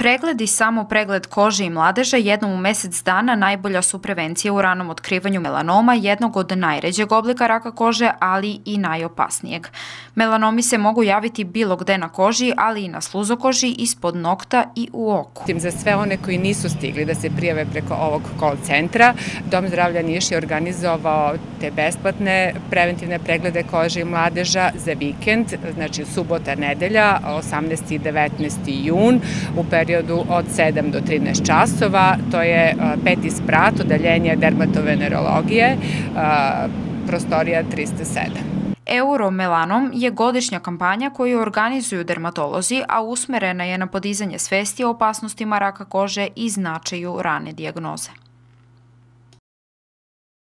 Pregled i samo pregled kože i mladeža jednom u mesec dana najbolja su prevencija u ranom otkrivanju melanoma, jednog od najređeg oblika raka kože, ali i najopasnijeg. Melanomi se mogu javiti bilo gde na koži, ali i na sluzokoži, ispod nokta i u oku. Za sve one koji nisu stigli da se prijave preko ovog call centra, Dom zdravlja Niš je organizovao te besplatne preventivne preglede kože i mladeža za vikend, znači subota, nedelja, 18. i 19. jun, u periodu periodu od 7 do 13 časova. To je peti sprat, odeljenje dermatovenerologije, prostorija 307. Euromelanom je godišnja kampanja koju organizuju dermatolozi, a usmerena je na podizanje svesti o opasnostima raka kože i značaju rane dijagnoze.